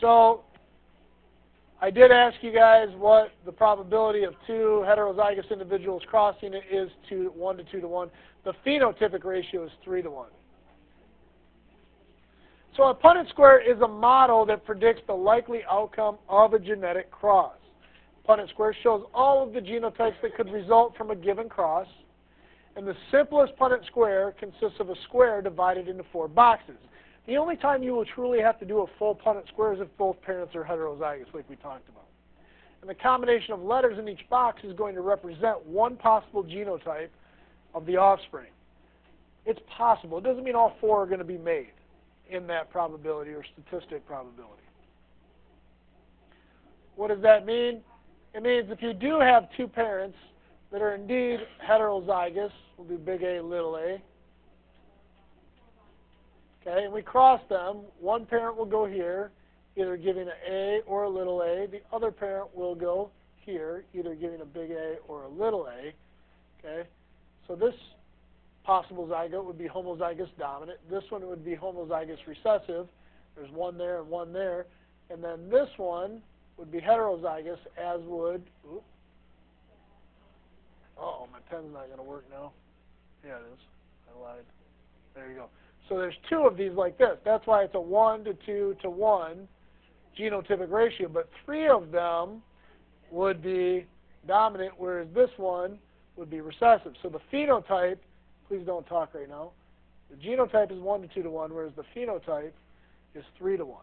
So I did ask you guys what the probability of two heterozygous individuals crossing it is to 1 to 2 to 1. The phenotypic ratio is 3 to 1. So a Punnett square is a model that predicts the likely outcome of a genetic cross. Punnett square shows all of the genotypes that could result from a given cross. And the simplest Punnett square consists of a square divided into four boxes. The only time you will truly have to do a full Punnett square is if both parents are heterozygous, like we talked about. And the combination of letters in each box is going to represent one possible genotype of the offspring. It's possible. It doesn't mean all four are going to be made in that probability or statistic probability. What does that mean? It means if you do have two parents that are indeed heterozygous, we'll do big A, little a, Okay, and we cross them. One parent will go here, either giving an A or a little a. The other parent will go here, either giving a big A or a little a. Okay, so this possible zygote would be homozygous dominant. This one would be homozygous recessive. There's one there and one there. And then this one would be heterozygous, as would. Oops, oh, my pen's not going to work now. Yeah, it is. I lied. There you go. So there's two of these like this. That's why it's a 1 to 2 to 1 genotypic ratio. But three of them would be dominant, whereas this one would be recessive. So the phenotype, please don't talk right now, the genotype is 1 to 2 to 1, whereas the phenotype is 3 to 1.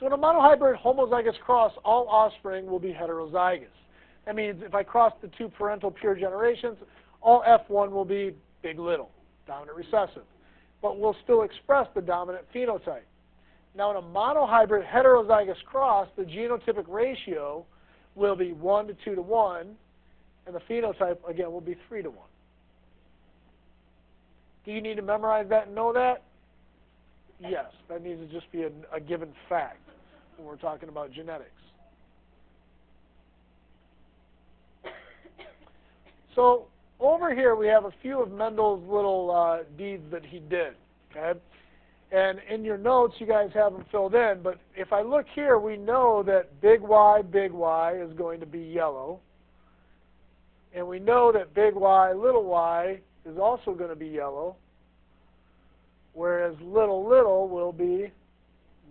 So in a monohybrid homozygous cross, all offspring will be heterozygous. That means if I cross the two parental pure generations, all F1 will be big little, dominant recessive. But we'll still express the dominant phenotype. Now in a monohybrid heterozygous cross, the genotypic ratio will be 1 to 2 to 1, and the phenotype, again, will be 3 to 1. Do you need to memorize that and know that? Yes, that needs to just be a, a given fact when we're talking about genetics. So over here we have a few of Mendel's little uh, deeds that he did. Okay, and in your notes you guys have them filled in. But if I look here, we know that big Y, big Y is going to be yellow, and we know that big Y, little y is also going to be yellow, whereas little little will be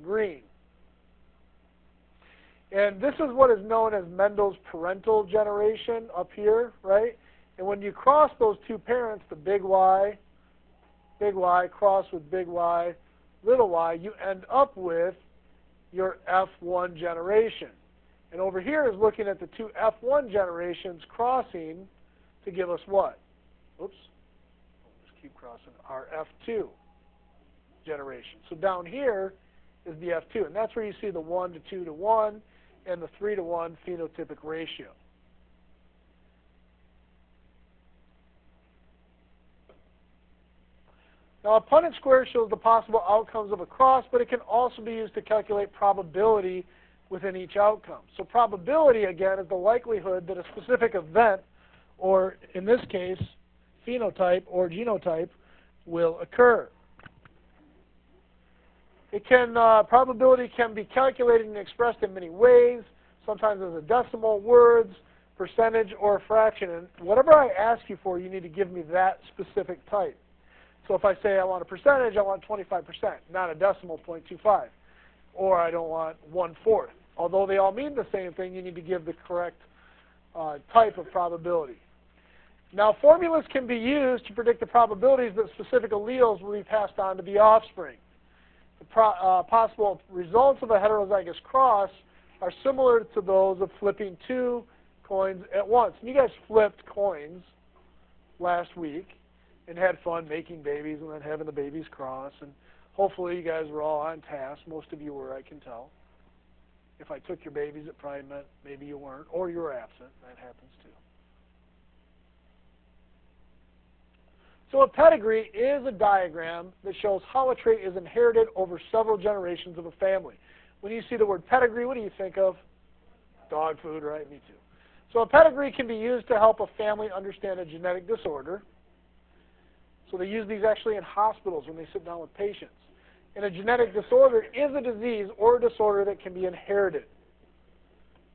green. And this is what is known as Mendel's parental generation up here, right? And when you cross those two parents, the big Y, big Y cross with big Y, little y, you end up with your F1 generation. And over here is looking at the two F1 generations crossing to give us what? Oops. Just keep crossing. Our F2 generation. So down here is the F2. And that's where you see the 1 to 2 to 1 and the 3 to 1 phenotypic ratio. Now, a Punnett square shows the possible outcomes of a cross, but it can also be used to calculate probability within each outcome. So probability, again, is the likelihood that a specific event, or in this case, phenotype or genotype, will occur. It can, uh, probability can be calculated and expressed in many ways, sometimes as a decimal, words, percentage, or fraction. And whatever I ask you for, you need to give me that specific type. So if I say I want a percentage, I want 25%, not a decimal 0.25. Or I don't want one-fourth. Although they all mean the same thing, you need to give the correct uh, type of probability. Now, formulas can be used to predict the probabilities that specific alleles will be passed on to the offspring. The uh, possible results of a heterozygous cross are similar to those of flipping two coins at once. And you guys flipped coins last week and had fun making babies and then having the babies cross. And hopefully you guys were all on task. Most of you were, I can tell. If I took your babies, it probably meant maybe you weren't, or you were absent. That happens too. So a pedigree is a diagram that shows how a trait is inherited over several generations of a family. When you see the word pedigree, what do you think of? Dog food, right? Me too. So a pedigree can be used to help a family understand a genetic disorder So they use these actually in hospitals when they sit down with patients. And a genetic disorder is a disease or a disorder that can be inherited.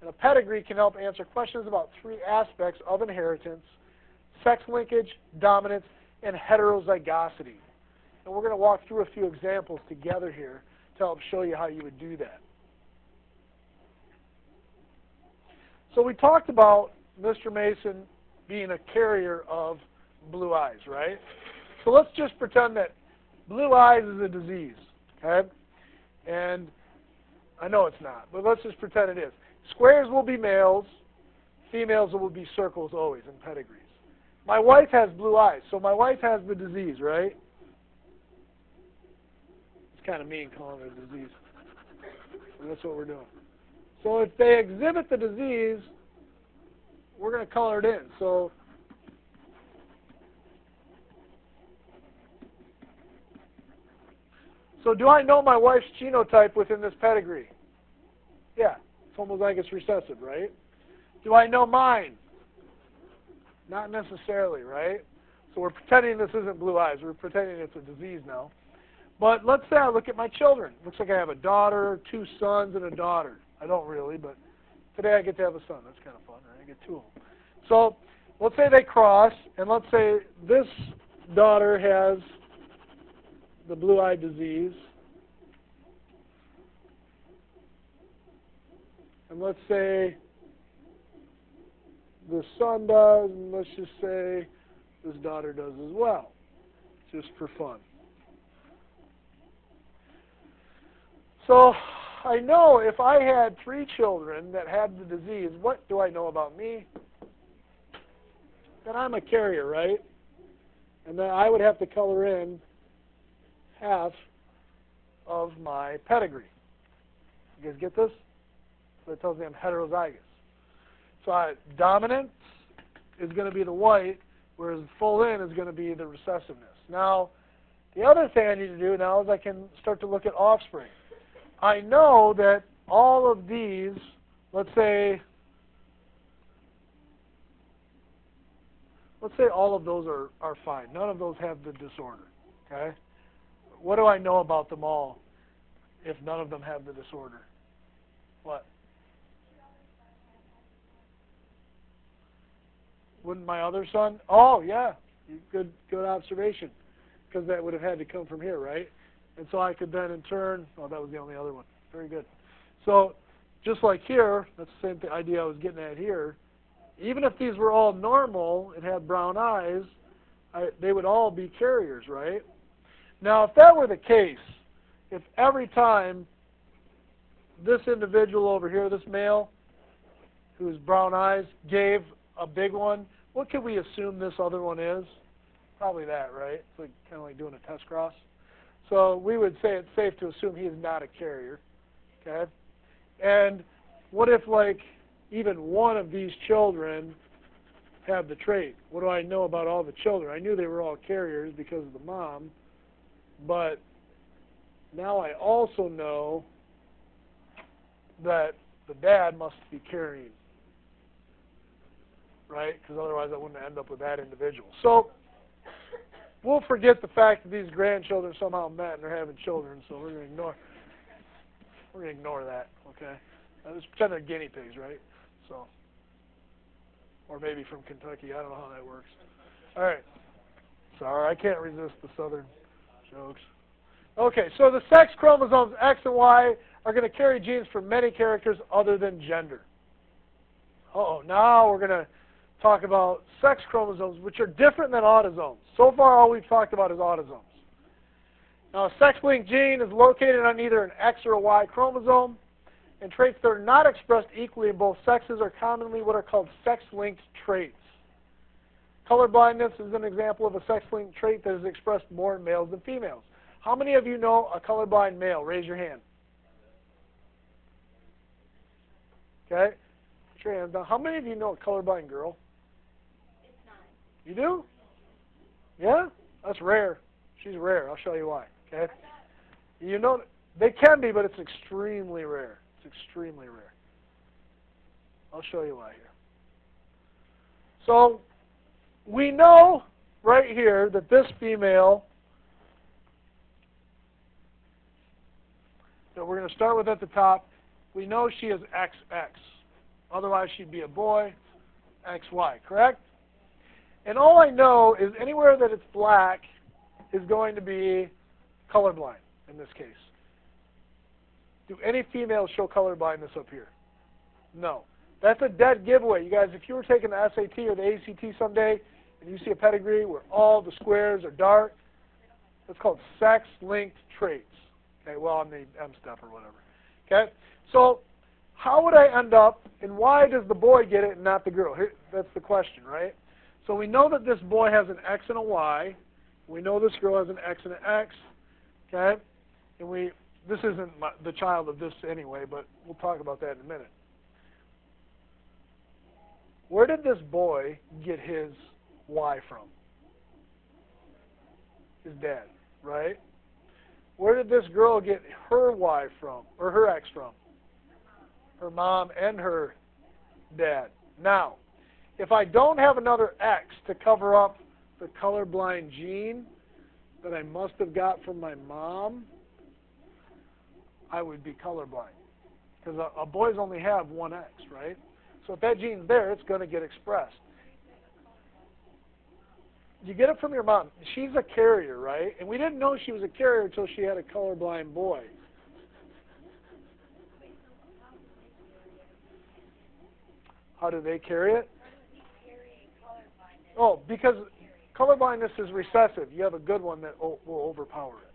And a pedigree can help answer questions about three aspects of inheritance sex linkage, dominance, and heterozygosity. And we're going to walk through a few examples together here to help show you how you would do that. So we talked about Mr. Maison being a carrier of blue eyes, right? So let's just pretend that blue eyes is a disease, okay? And I know it's not, but let's just pretend it is. Squares will be males, females will be circles always in pedigrees. My wife has blue eyes, so my wife has the disease, right? It's kind of mean calling it a disease. that's what we're doing. So if they exhibit the disease, we're going to color it in. So So do I know my wife's genotype within this pedigree? Yeah, it's homozygous recessive, right? Do I know mine? Not necessarily, right? So we're pretending this isn't blue eyes. We're pretending it's a disease now. But let's say I look at my children. Looks like I have a daughter, two sons, and a daughter. I don't really, but today I get to have a son. That's kind of fun, right? I get two of them. So let's say they cross, and let's say this daughter has the blue eye disease. And let's say the son does, and let's just say his daughter does as well, just for fun. So I know if I had three children that had the disease, what do I know about me? That I'm a carrier, right? And then I would have to color in half of my pedigree. You guys get this? So it tells me I'm heterozygous. So I, dominance is going to be the white, whereas full in is going to be the recessiveness. Now, the other thing I need to do now is I can start to look at offspring. I know that all of these, let's say, let's say all of those are, are fine. None of those have the disorder. Okay? What do I know about them all if none of them have the disorder? What? Wouldn't my other son? Oh, yeah. Good, good observation. Because that would have had to come from here, right? And so I could then in turn, oh, that was the only other one. Very good. So just like here, that's the same idea I was getting at here. Even if these were all normal and had brown eyes, I, they would all be carriers, right? Now, if that were the case, if every time this individual over here, this male, who's brown eyes, gave a big one, what could we assume this other one is? Probably that, right? It's like kind of like doing a test cross. So we would say it's safe to assume he is not a carrier. Okay? And what if like even one of these children have the trait? What do I know about all the children? I knew they were all carriers because of the mom, but now I also know that the dad must be carrying right? Because otherwise I wouldn't end up with that individual. So we'll forget the fact that these grandchildren somehow met and they're having children, so we're going to ignore we're going to ignore that, okay? Let's pretend they're guinea pigs, right? So, or maybe from Kentucky. I don't know how that works. All right. Sorry, I can't resist the southern jokes. Okay, so the sex chromosomes X and Y are going to carry genes for many characters other than gender. Uh oh, now we're going to talk about sex chromosomes, which are different than autosomes. So far, all we've talked about is autosomes. Now, a sex-linked gene is located on either an X or a Y chromosome, and traits that are not expressed equally in both sexes are commonly what are called sex-linked traits. Color blindness is an example of a sex-linked trait that is expressed more in males than females. How many of you know a colorblind male? Raise your hand. Okay? Put your hands down. How many of you know a colorblind girl? You do? Yeah? That's rare. She's rare. I'll show you why. Okay? You know, they can be, but it's extremely rare. It's extremely rare. I'll show you why here. So, we know right here that this female that we're going to start with at the top, we know she is XX. Otherwise, she'd be a boy, XY, correct? And all I know is anywhere that it's black is going to be colorblind in this case. Do any females show colorblindness up here? No. That's a dead giveaway. You guys, if you were taking the SAT or the ACT someday and you see a pedigree where all the squares are dark, that's called sex-linked traits. Okay, well, on the M step or whatever. Okay, so how would I end up, and why does the boy get it and not the girl? Here, that's the question, right? So we know that this boy has an X and a Y. We know this girl has an X and an X. Okay, and we this isn't my, the child of this anyway, but we'll talk about that in a minute. Where did this boy get his Y from? His dad, right? Where did this girl get her Y from, or her X from? Her mom and her dad. Now, if I don't have another X to cover up the colorblind gene that I must have got from my mom, I would be colorblind. Because a, a boys only have one X, right? So if that gene's there, it's going to get expressed. You get it from your mom. She's a carrier, right? And we didn't know she was a carrier until she had a colorblind boy. How do they carry it? Oh, because colorblindness is recessive. You have a good one that will overpower it.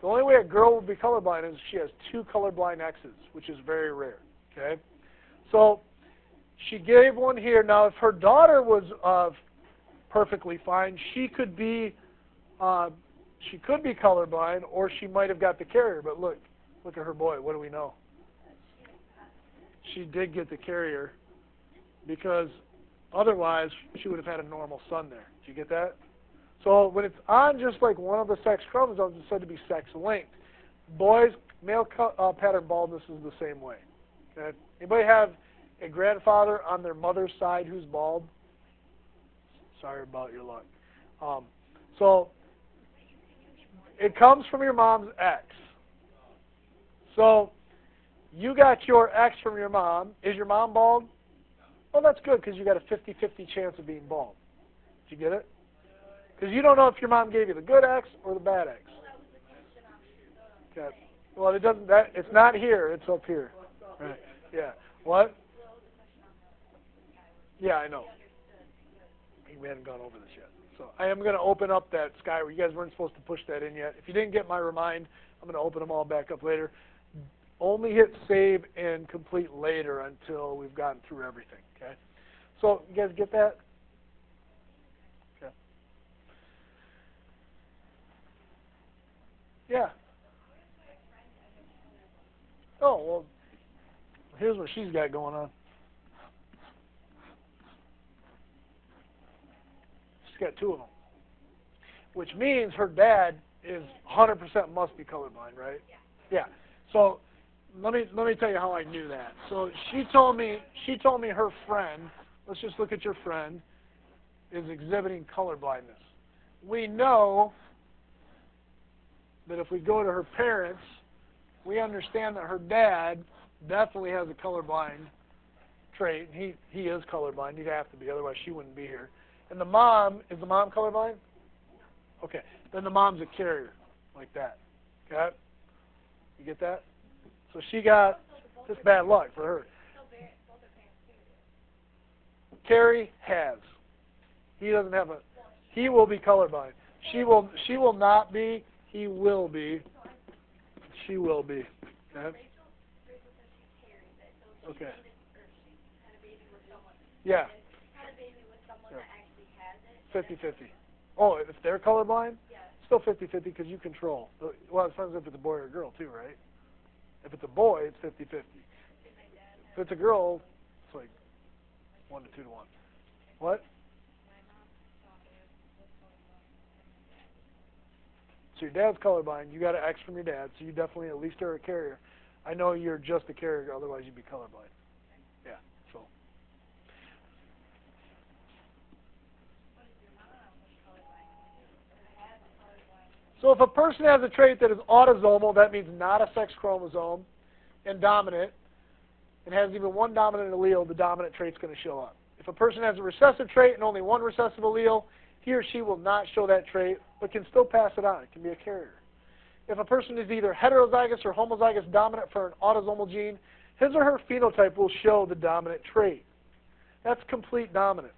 The only way a girl will be colorblind is she has two colorblind X's, which is very rare. Okay, so she gave one here. Now, if her daughter was uh, perfectly fine, she could be uh, she could be colorblind, or she might have got the carrier. But look, look at her boy. What do we know? She did get the carrier because otherwise she would have had a normal son there. Do you get that? So when it's on just like one of the sex chromosomes, it's said to be sex-linked. Boys, male uh, pattern baldness is the same way. Okay? Anybody have a grandfather on their mother's side who's bald? Sorry about your luck. Um, so it comes from your mom's X. So you got your X from your mom. Is your mom bald? Well, that's good because you got a 50-50 chance of being bald. Did you get it? Because you don't know if your mom gave you the good X or the bad X. Okay. Well, it doesn't. That it's not here. It's up here. Right. Yeah. What? Yeah, I know. We haven't gone over this yet. So I am going to open up that sky where you guys weren't supposed to push that in yet. If you didn't get my remind, I'm going to open them all back up later. Only hit save and complete later until we've gotten through everything. Okay. So you guys get that? Okay. Yeah. Oh well. Here's what she's got going on. Got two of them, which means her dad is 100% must be colorblind, right? Yeah. Yeah. So let me let me tell you how I knew that. So she told me she told me her friend. Let's just look at your friend is exhibiting color blindness. We know that if we go to her parents, we understand that her dad definitely has a colorblind trait. He he is colorblind. He'd have to be, otherwise she wouldn't be here. And the mom, is the mom colorblind? Okay. Then the mom's a carrier, like that. Okay? You get that? So she got just bad luck for her. Carrie has. He doesn't have a. He will be colorblind. She will. She will not be. He will be. She will be. Okay. Okay. Yeah. 50-50. Oh, if they're colorblind? Yeah. Still 50-50 because you control. Well, it depends if it's a boy or a girl too, right? If it's a boy, it's 50-50. If it's a girl, it's like 1 to 2 to 1. What? So your dad's colorblind. You got an X from your dad, so you definitely at least are a carrier. I know you're just a carrier, otherwise you'd be colorblind. So if a person has a trait that is autosomal, that means not a sex chromosome, and dominant, and has even one dominant allele, the dominant trait's going to show up. If a person has a recessive trait and only one recessive allele, he or she will not show that trait, but can still pass it on. It can be a carrier. If a person is either heterozygous or homozygous dominant for an autosomal gene, his or her phenotype will show the dominant trait. That's complete dominance.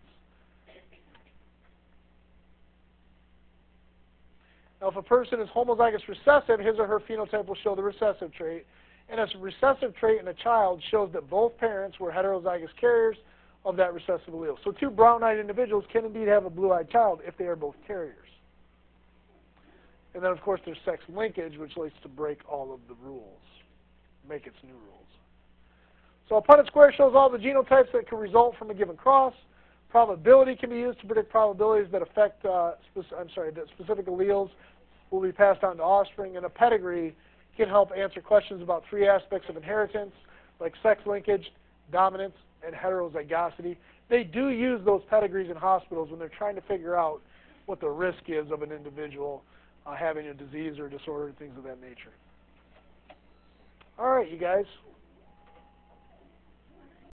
Now, if a person is homozygous recessive, his or her phenotype will show the recessive trait. And a recessive trait in a child shows that both parents were heterozygous carriers of that recessive allele. So two brown-eyed individuals can indeed have a blue-eyed child if they are both carriers. And then, of course, there's sex linkage, which likes to break all of the rules, make its new rules. So a Punnett square shows all the genotypes that can result from a given cross. Probability can be used to predict probabilities that affect, uh, I'm sorry, that specific alleles will be passed on to offspring. And a pedigree can help answer questions about three aspects of inheritance, like sex linkage, dominance, and heterozygosity. They do use those pedigrees in hospitals when they're trying to figure out what the risk is of an individual uh, having a disease or disorder things of that nature. All right, you guys.